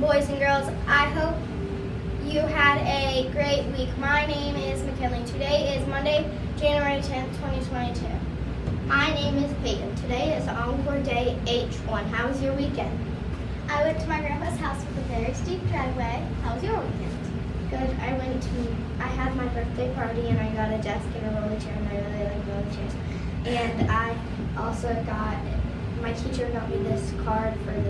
boys and girls. I hope you had a great week. My name is McKinley. Today is Monday, January 10th, 2022. My name is Peyton. Today is Encore Day H1. How was your weekend? I went to my grandpa's house with a very steep driveway. How was your weekend? Good. I went to, I had my birthday party and I got a desk and a roller chair and I really like roller chairs. And I also got, my teacher got me this card for this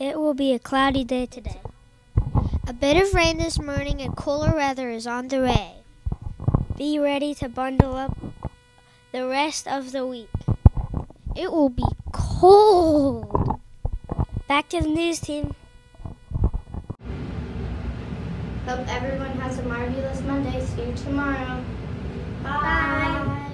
It will be a cloudy day today. A bit of rain this morning and cooler weather is on the way. Be ready to bundle up the rest of the week. It will be cold. Back to the news team. Hope everyone has a marvelous Monday. See you tomorrow. Bye.